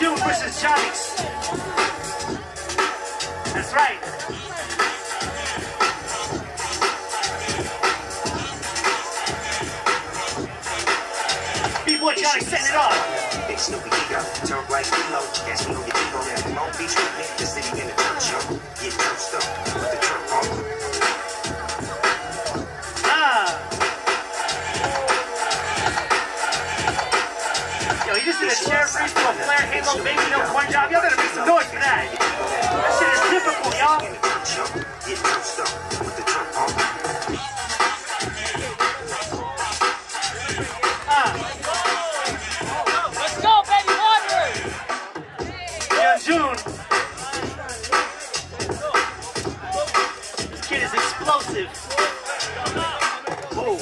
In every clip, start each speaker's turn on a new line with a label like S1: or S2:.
S1: Hyun versus Jonix. That's right. B-boy Johnny setting it up.
S2: Big Snoopy Ego, turn right below. Catch me
S1: Did a chair freeze to a flare halo baby no corn job. Y'all better make some noise for that. That shit is difficult, y'all. Ah.
S3: Let's go, baby
S1: Hyun. This kid is explosive. Oh.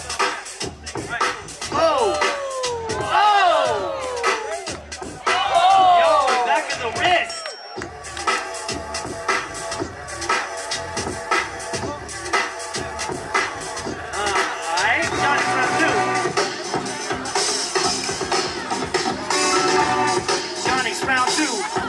S1: Two.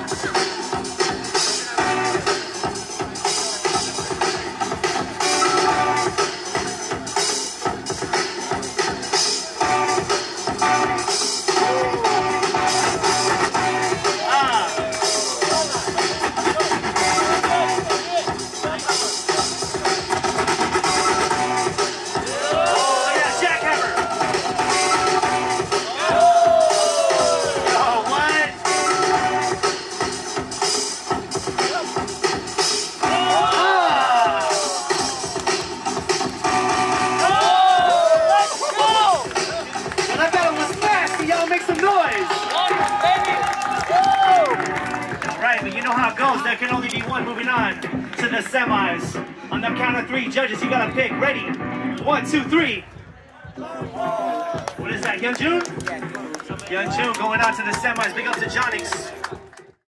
S1: Know how it goes. There can only be one. Moving on to the semis. On the count of three, judges, you gotta pick. Ready? One, two, three. What is that, Young Hyun? Young Hyun going out to the semis. Big up to Jonix.